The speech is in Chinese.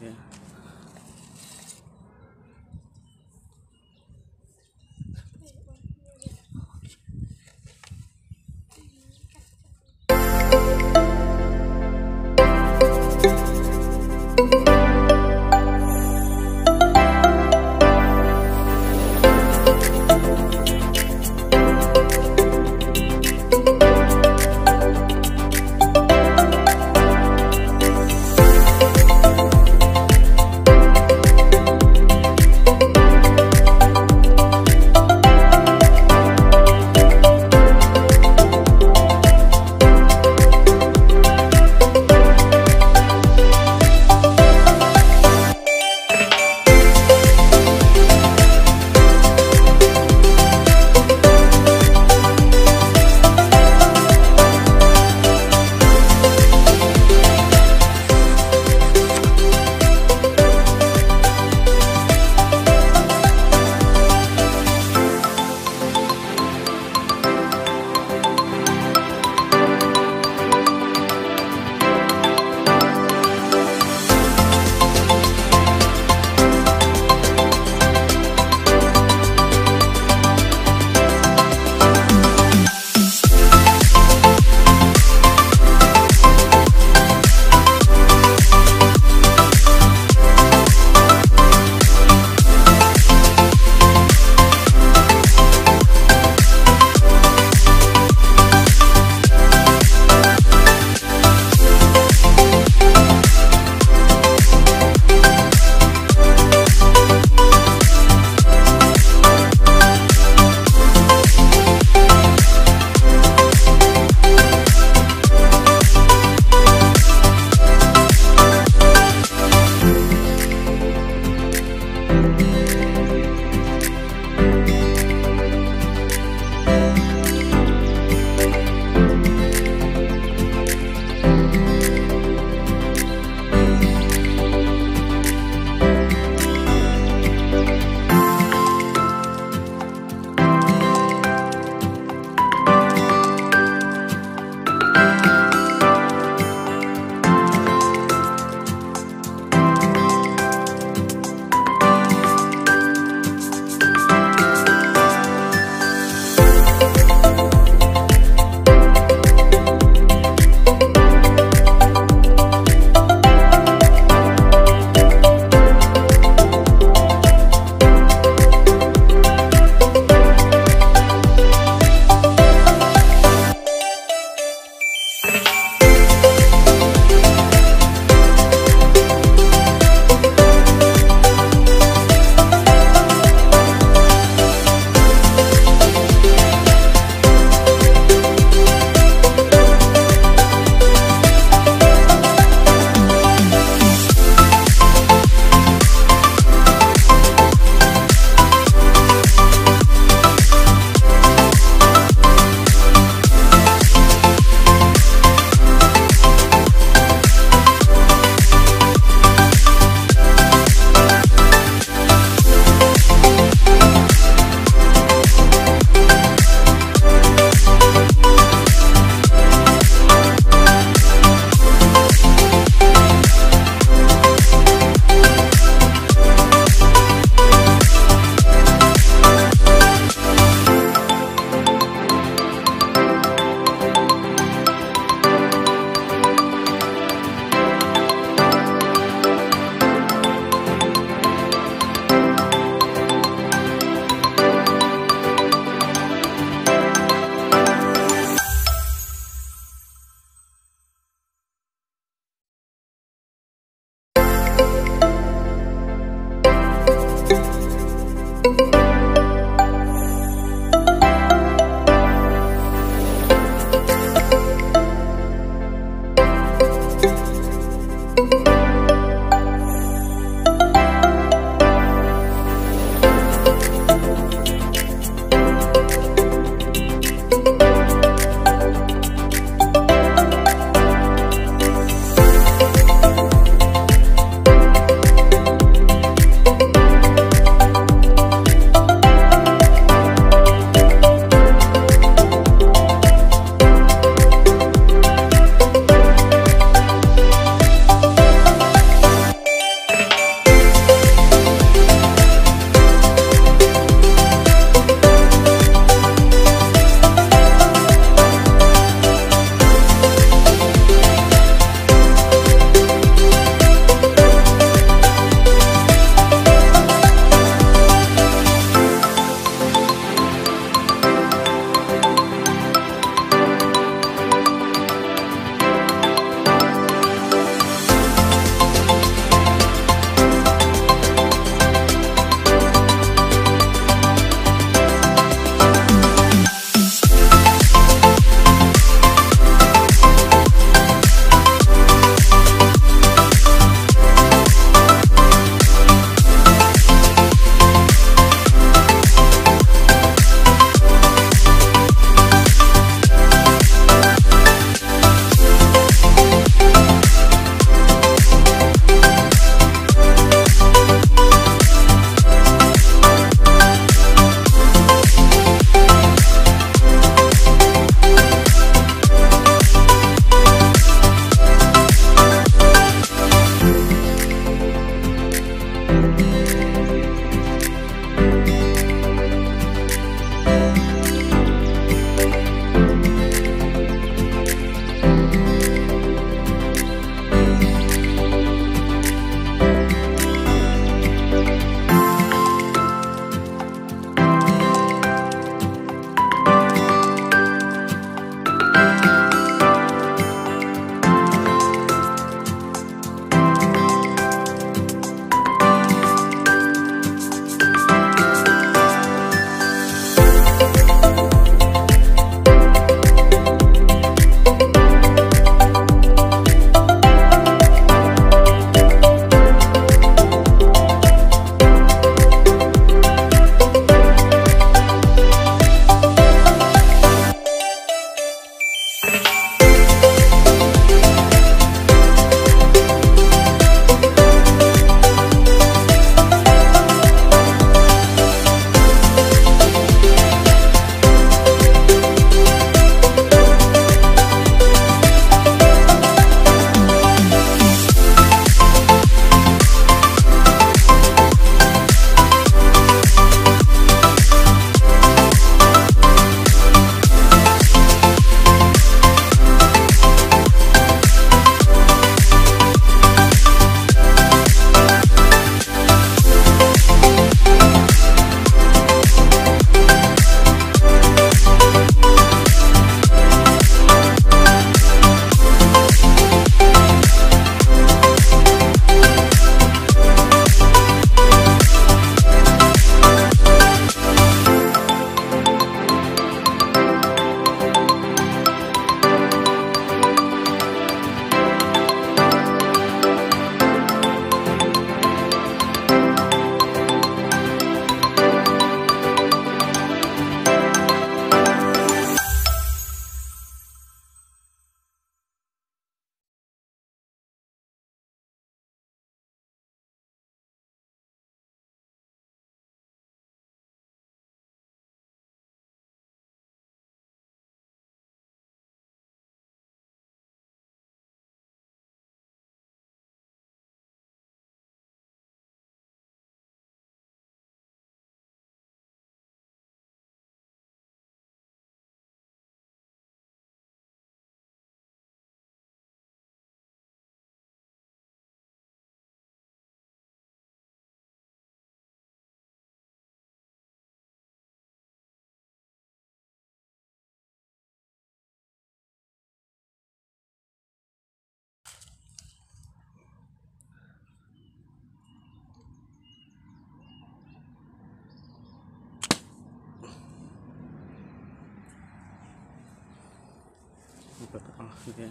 对。这边。